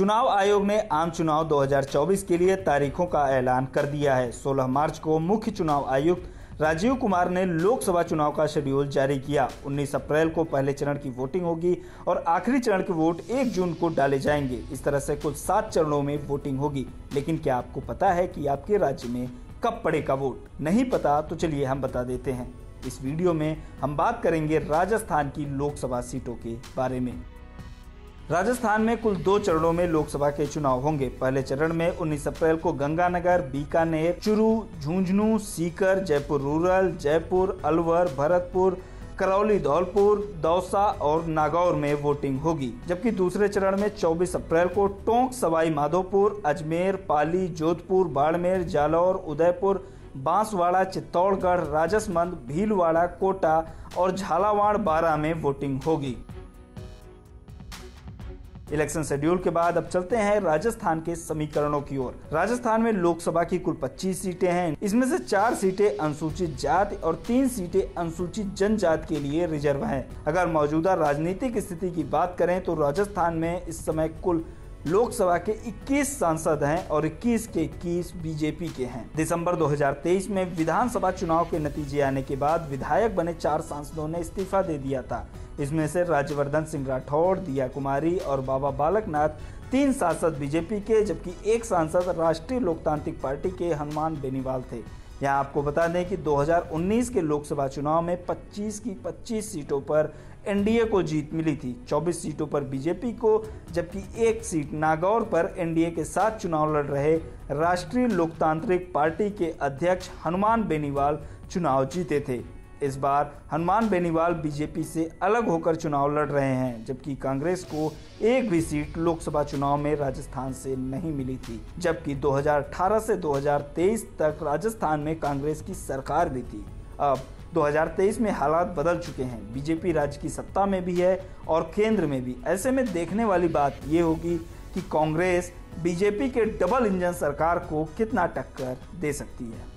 चुनाव आयोग ने आम चुनाव 2024 के लिए तारीखों का ऐलान कर दिया है। 16 मार्च को मुख्य चुनाव आयुक्त राजीव कुमार ने लोकसभा चुनाव का शेड्यूल जारी किया। 19 अप्रैल को पहले चरण की वोटिंग होगी और आखिरी चरण के वोट 1 जून को डाले जाएँगे। इस तरह से कुल सात चरणों में वोटिंग होगी। लेकिन क्या आपको पता है कि आपके राज्य में कब पड़ेगा वोट? नहीं पता तो चलिए हम बता देते हैं। इस वीडियो में हम बात करेंगे राजस्थान की लोकसभा सीटों के बारे में। राजस्थान में कुल दो चरणों में लोकसभा के चुनाव होंगे। पहले चरण में 19 अप्रैल को गंगानगर, बीकानेर, चुरू, झुंझुनू, सीकर, जयपुर रूरल, जयपुर, अलवर, भरतपुर, करौली, धौलपुर, दौसा और नागौर में वोटिंग होगी। जबकि दूसरे चरण में 24 अप्रैल को टोंक, सवाई, माधोपुर, अजमेर, पाली, जोधपुर, बाड़मेर, जालौर, उदयपुर, बांसवाड़ा, चित्तौड़गढ़, राजसमंद, भीलवाड़ा, कोटा और झालावाड़ बारा में वोटिंग होगी। इलेक्शन शेड्यूल के बाद अब चलते हैं राजस्थान के समीकरणों की ओर। राजस्थान में लोकसभा की कुल 25 सीटें हैं। इसमें से चार सीटें अनुसूचित जाति और तीन सीटें अनुसूचित जनजाति के लिए रिज़र्व हैं। अगर मौजूदा राजनीतिक स्थिति की बात करें तो राजस्थान में इस समय कुल लोकसभा के 21 सांसद हैं और 21 के 21 बीजेपी के हैं। दिसंबर 2023 में विधानसभा चुनाव के नतीजे आने के बाद विधायक बने चार सांसदों ने इस्तीफा दे दिया था। इसमें से राज्यवर्धन सिंह राठौड़ दिया कुमारी और बाबा बालकनाथ तीन सांसद बीजेपी के, जबकि एक सांसद राष्ट्रीय लोकतांत्रिक पार्टी के हनुमान बेनीवाल थे। यहाँ आपको बता दें कि 2019 के लोकसभा चुनाव में 25 की 25 सीटों पर एनडीए को जीत मिली थी। 24 सीटों पर बीजेपी को, जबकि एक सीट नागौर पर एनडीए के साथ चुनाव लड़ रहे राष्ट्रीय लोकतांत्रिक पार्टी के अध्यक्ष हनुमान बेनीवाल चुनाव जीते थे। इस बार हनुमान बेनीवाल बीजेपी से अलग होकर चुनाव लड़ रहे हैं, जबकि कांग्रेस को एक भी सीट लोकसभा चुनाव में राजस्थान से नहीं मिली थी, जबकि 2018 से 2023 तक राजस्थान में कांग्रेस की सरकार भी थी। अब 2023 में हालात बदल चुके हैं, बीजेपी राज्य की सत्ता में भी है और केंद्र में भी। ऐसे में देखने वाली बात ये होगी कि कांग्रेस बीजेपी के डबल इंजन सरकार को कितना टक्कर दे सकती है।